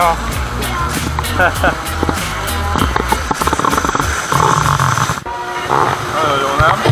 ja. Hallå ờ, lắm